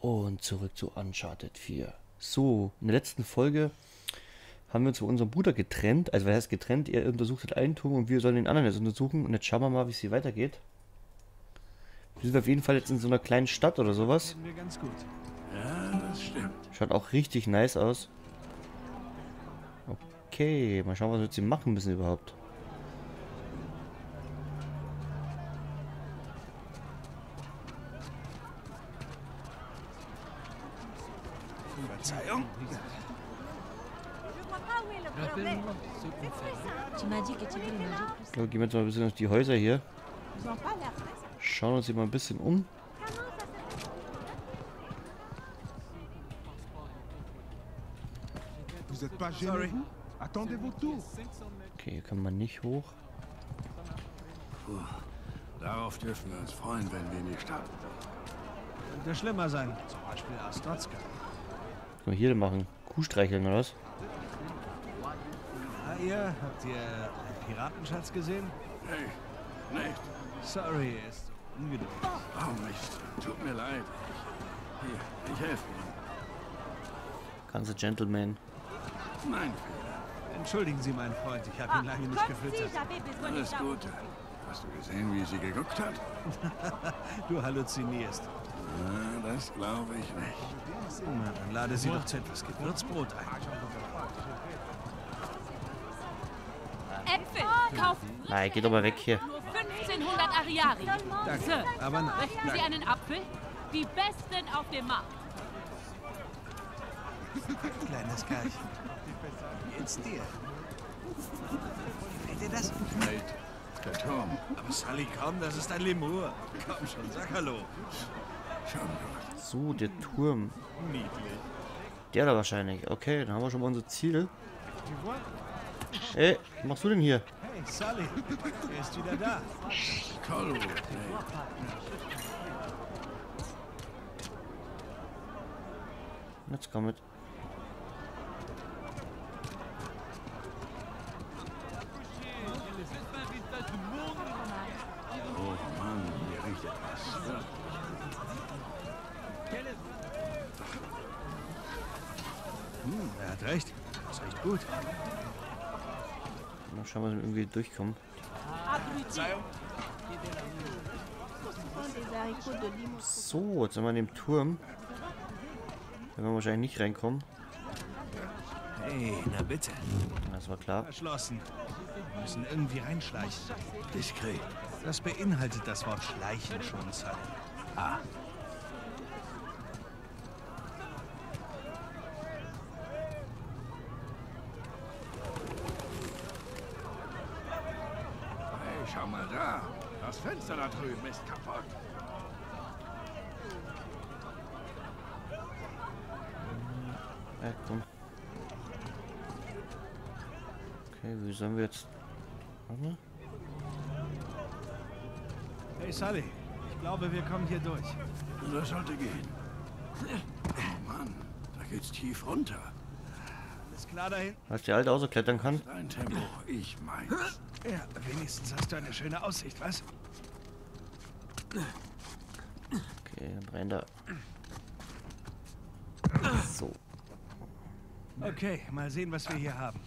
Und zurück zu Uncharted 4. So, in der letzten Folge haben wir uns von unserem Bruder getrennt. Also, wer heißt getrennt? Er untersucht den einen Turm und wir sollen den anderen jetzt untersuchen. Und jetzt schauen wir mal, wie es hier weitergeht. Wir sind auf jeden Fall jetzt in so einer kleinen Stadt oder sowas. Das. Schaut auch richtig nice aus. Okay, mal schauen, was wir jetzt hier machen müssen überhaupt. So, gehen wir jetzt mal ein bisschen durch die Häuser hier. Schauen uns hier mal ein bisschen um. Okay, hier kann man nicht hoch. Darauf dürfen wir uns freuen, wenn wir in die Stadt. Könnte schlimmer sein. Zum Beispiel. Was können wir hier denn machen? Kuh streicheln oder was? Ihr? Habt ihr einen Piratenschatz gesehen? Hey, nicht. Sorry, er ist so ungeduldig. Oh Mist. Tut mir leid. Hier, ich helfe Ihnen. Ganze Gentleman. Mein Fehler. Entschuldigen Sie, mein Freund, ich habe ihn lange nicht gefüttert. Alles Gute. Hast du gesehen, wie sie geguckt hat? Du halluzinierst. Na, das glaube ich nicht. Dann lade sie doch zu etwas Gewürzbrot ein. Nein, geht doch mal weg hier. nur 1500 Ariari. Danke, aber nein. Möchten Sie einen Apfel? Die besten auf dem Markt. Kleines Kerlchen. Wie geht's dir? Seht ihr das? Nate, der Turm. Aber Sally, komm, das ist ein Lemur. Komm schon, sag Hallo. So, der Turm. Niedlich. Der da wahrscheinlich. Okay, dann haben wir schon mal unser Ziel. Ey, was machst du denn hier? Hey, Sally, er ist wieder da. Toll, Nate. Jetzt komm mit. Oh Mann, hier riecht etwas. Hm, er hat recht. Das riecht gut. Mal schauen, wir, ob wir irgendwie durchkommen. So, jetzt sind wir an dem Turm. Da werden wir wahrscheinlich nicht reinkommen. Hey, na bitte. Das war klar. Verschlossen. Wir müssen irgendwie reinschleichen. Diskret. Das beinhaltet das Wort schleichen schon, Sally. Ah. Hey, schau mal da. Das Fenster da drüben ist kaputt. Ja, komm. Okay, wie sollen wir jetzt... Warte. Hey, Sally. Ich glaube, wir kommen hier durch. Das sollte gehen. Oh Mann, da geht's tief runter. Alles klar dahin? Als der Alte außer klettern kann. Dein Tempo, ich meins. Ja, wenigstens hast du eine schöne Aussicht, was? Okay, dann rein da. So. Okay, mal sehen, was wir hier haben.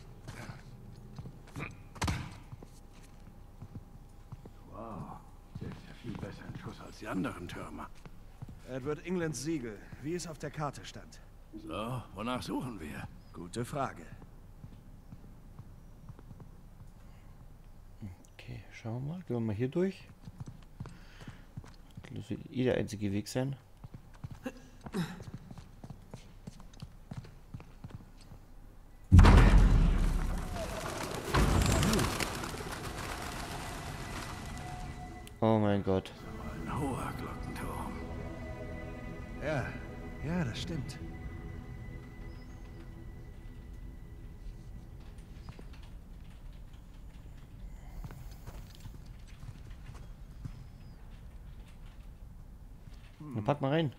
Wow, der ist ja viel besser in Schuss als die anderen Türme. Edward Englands Siegel, wie es auf der Karte stand. So, wonach suchen wir? Gute Frage. Okay, schauen wir mal. Gehen wir mal hier durch. Das wird eh der einzige Weg sein. Oh mein Gott. Ein hoher Glockenturm. Ja, ja, das stimmt. Hm. Dann pack mal rein.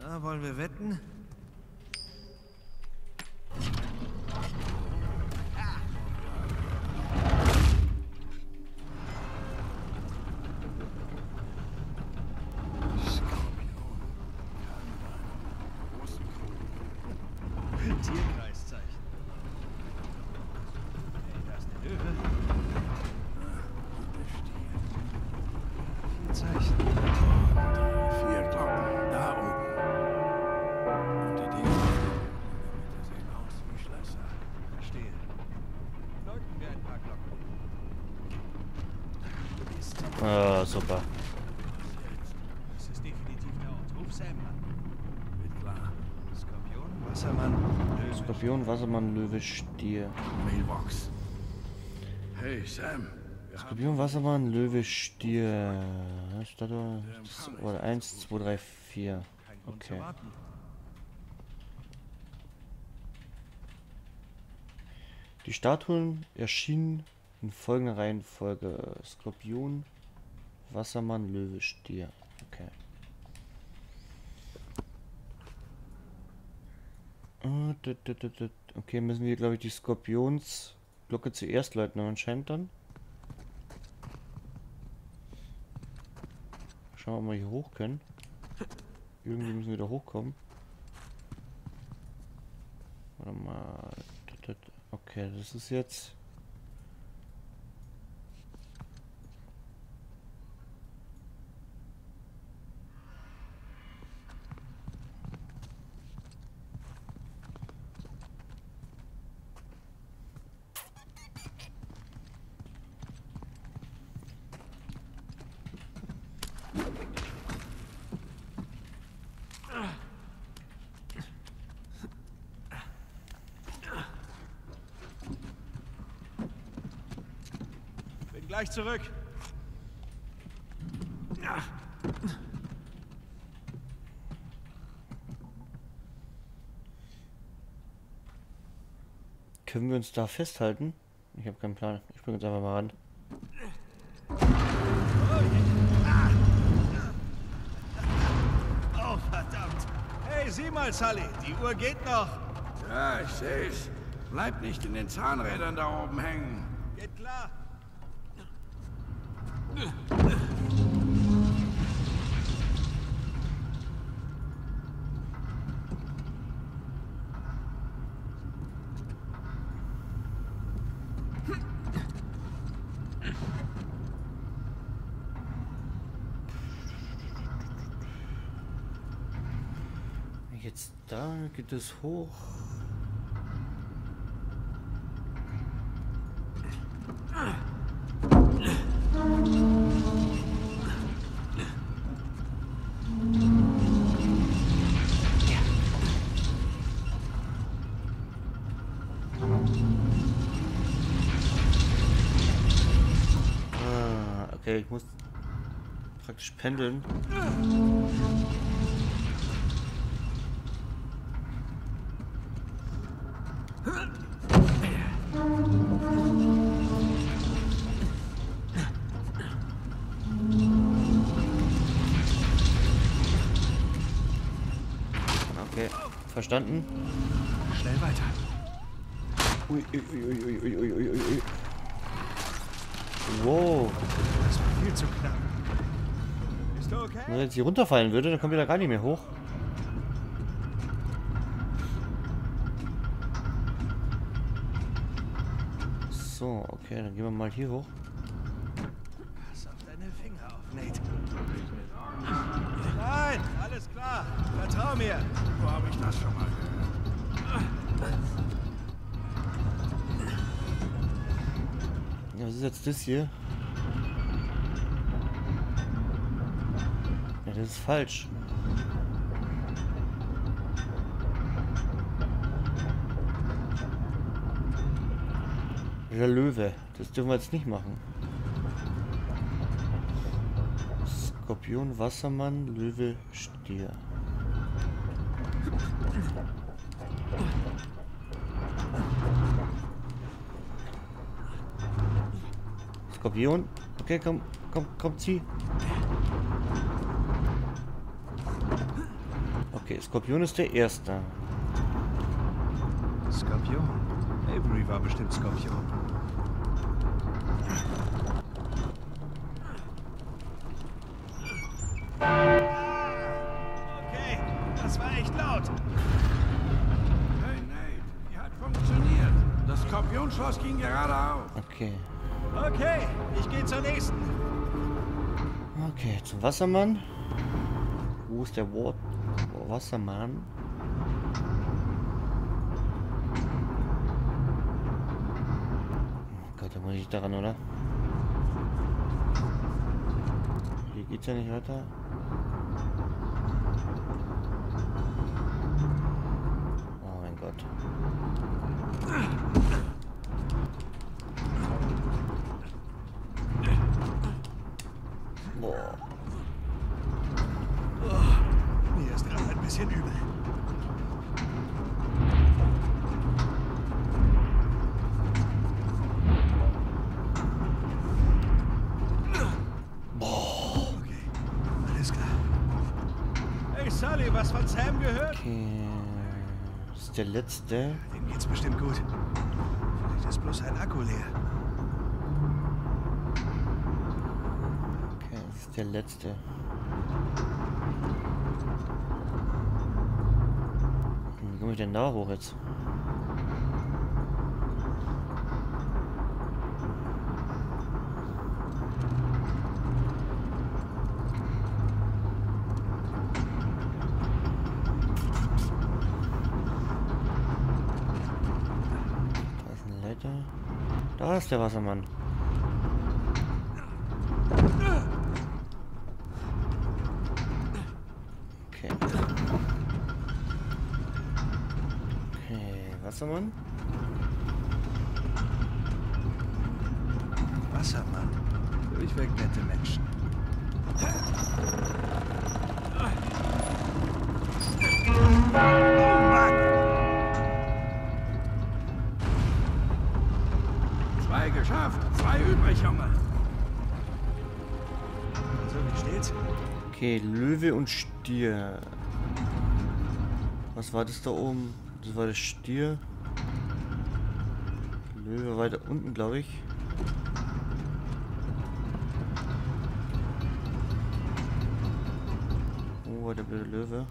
Na, wollen wir wetten? Tierkreiszeichen. Hey, da ist eine Löwe. Skorpion, Wassermann, Löwe, Stier. Mailbox. Hey, Sam. Skorpion, Wassermann, Löwe, Stier. Das Oder 1, 2, 3, 4. Kein Grund Okay. Die Statuen erschienen in folgender Reihenfolge: Skorpion, Wassermann, Löwe, Stier. Okay. Äh, tut, tut, tut, tut. Okay, müssen wir, glaube ich, die Skorpionsglocke zuerst läuten, anscheinend dann. Schauen wir mal, ob wir hier hoch können. Irgendwie müssen wir da hochkommen. Warte mal. Okay, das ist jetzt. Bin gleich zurück. Können wir uns da festhalten? Ich habe keinen Plan. Ich springe jetzt einfach mal ran. Oh, verdammt. Hey, sieh mal, Sully. Die Uhr geht noch. Ja, ich seh's. Bleib nicht in den Zahnrädern da oben hängen. Geht klar. Jetzt da geht es hoch. pendeln. Okay, verstanden. Schnell weiter. Ui, ui, ui, Wow. Das war viel zu knapp. Wenn er jetzt hier runterfallen würde, dann kommen wir da gar nicht mehr hoch. So, okay, dann gehen wir mal hier hoch. Pass auf deine Finger auf, Nate. Nein, alles klar. Vertrau mir. Wo habe ich das schon mal gehört? Ja, was ist jetzt das hier? Das ist falsch. Der Löwe. Das dürfen wir jetzt nicht machen. Skorpion, Wassermann, Löwe, Stier. Skorpion. Okay, komm, komm, komm, zieh. Okay, Skorpion ist der Erste. Skorpion. Avery war bestimmt Skorpion. Okay, das war echt laut. Hey, Nate, die hat funktioniert. Das Skorpionschloss ging gerade auf. Okay. Okay, ich gehe zur nächsten. Okay, zum Wassermann. Wo ist der Wa Wassermann? Oh Gott, da muss ich daran, oder? Hier geht's ja nicht weiter. Oh mein Gott. Boah. Mir ist gerade ein bisschen übel. Okay, alles klar. Hey Sully, was von Sam gehört? Okay. Das ist der letzte. Dem geht's bestimmt gut. Vielleicht ist bloß ein Akku leer. Okay, das ist der letzte. Wie komme ich denn da hoch jetzt? Da ist eine Leiter. Da ist der Wassermann. Okay. Okay, Wassermann. Wassermann. Durchweg nette Menschen. Oh! Zwei geschafft, zwei übrig, Junge. So, wie steht's? Okay, Löwe und Stier. Was war das da oben? Das war der Stier. Löwe weiter unten, glaube ich. Wo war der blöde Löwe?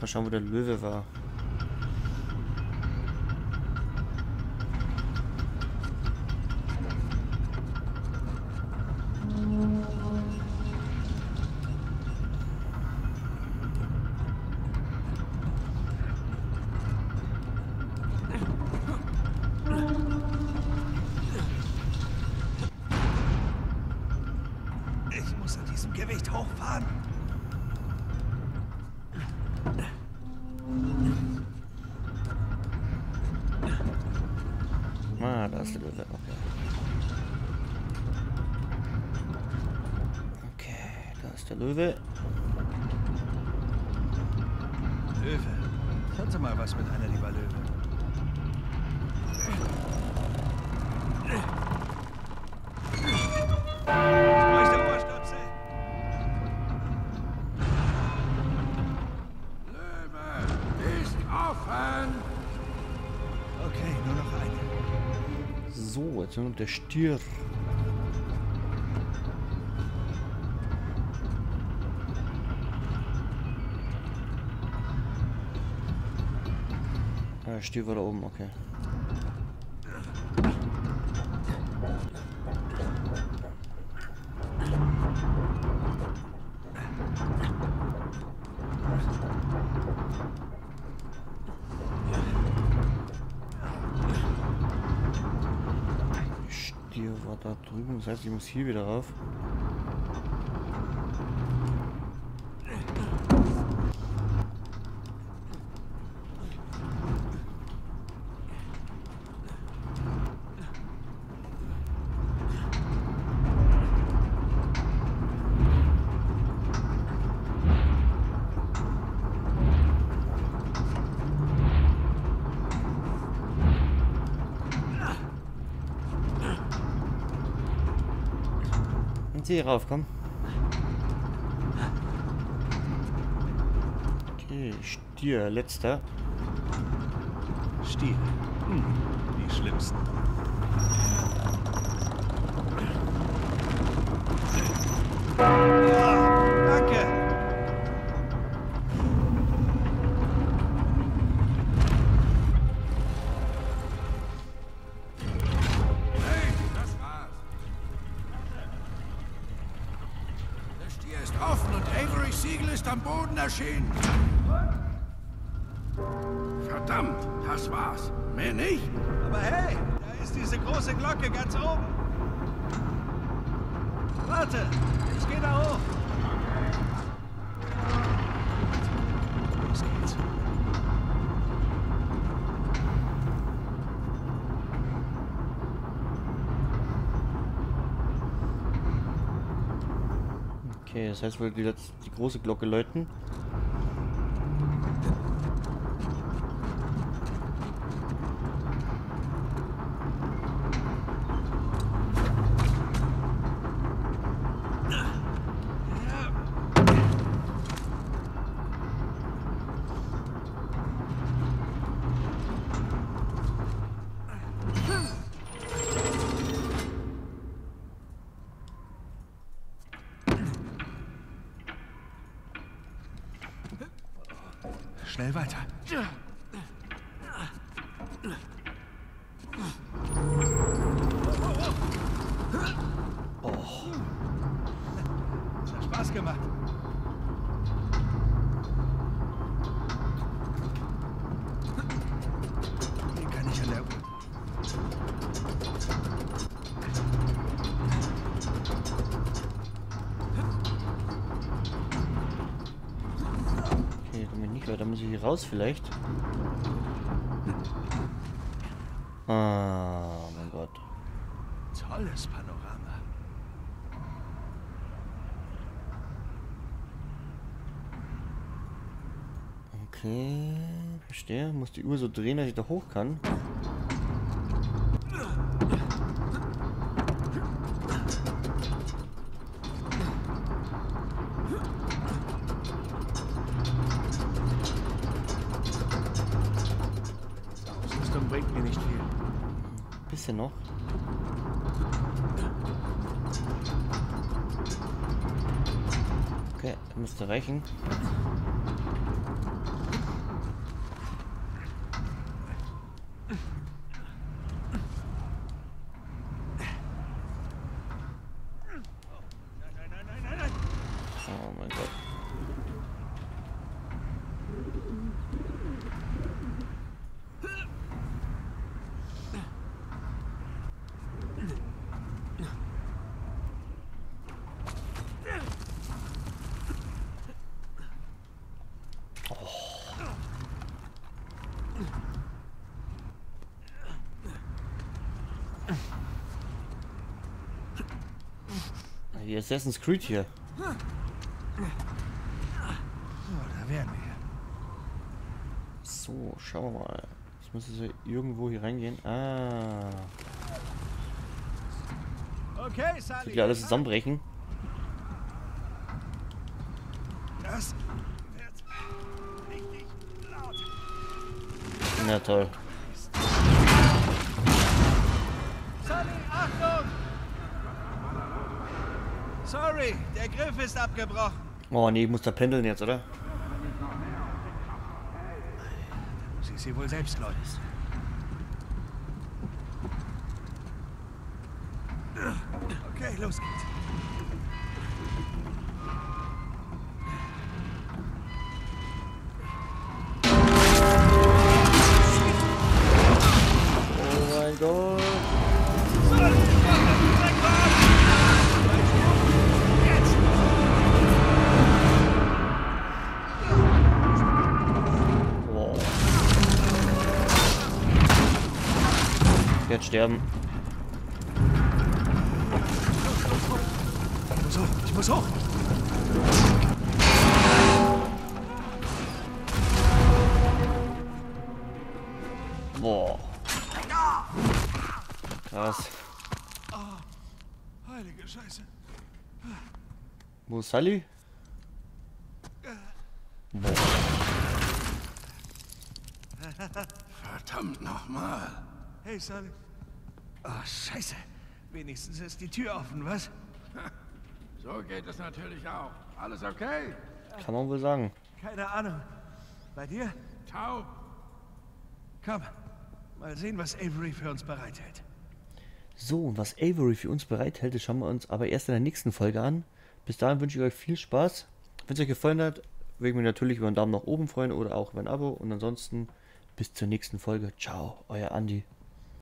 Mal schauen, wo der Löwe war. Löwe. Löwe. Ich hatte mal was mit einer lieber Löwe. Ich bräuchte Ohrstöpsel. Löwe ist offen. Okay, nur noch eine. So, jetzt nur noch der Stier. Stier war da oben, okay. Stier war da drüben, das heißt, ich muss hier wieder rauf. Und hier rauf, komm. Okay, Stier, letzter. Stier. Hm, die schlimmsten. Ah, ist offen und Avery Siegel ist am Boden erschienen. Verdammt, das war's. Mehr nicht? Aber hey, da ist diese große Glocke ganz oben. Warte, ich gehe da hoch. Los geht's. Okay, das heißt, wir jetzt die große Glocke läuten. Schnell weiter. Das hat Spaß gemacht. Den kann ich an der Okay, komme ich nicht weiter. Muss ich hier raus vielleicht? Ah, mein Gott. Tolles Panorama. Okay, verstehe. Muss die Uhr so drehen, dass ich da hoch kann. Ausrüstung bringt mir nicht viel. Bisschen noch. Okay, müsste reichen. Nein, nein, nein, nein, nein. Oh mein Gott. Wie Assassin's Creed hier. Oh, da wären wir. So, schauen wir mal. Ich muss jetzt irgendwo hier reingehen. Ah. Okay, Sally. Ja alles zusammenbrechen. Das wird richtig laut. Na toll. Sally, Achtung! Sorry, der Griff ist abgebrochen. Oh nee, ich muss da pendeln jetzt, oder? Sie ist sie wohl selbst, Leute. Okay, los geht's. Sterben. Ich muss hoch, ich muss hoch. Boah. Krass. Heilige Scheiße. Wo ist Sally? Verdammt nochmal. Hey, Sally. Oh, Scheiße. Wenigstens ist die Tür offen, was? So geht es natürlich auch. Alles okay? Kann man wohl sagen. Keine Ahnung. Bei dir? Taub. Komm. Mal sehen, was Avery für uns bereithält. So, und was Avery für uns bereithält, das schauen wir uns aber erst in der nächsten Folge an. Bis dahin wünsche ich euch viel Spaß. Wenn es euch gefallen hat, würde ich mich natürlich über einen Daumen nach oben freuen oder auch über ein Abo. Und ansonsten bis zur nächsten Folge. Ciao, euer Andi.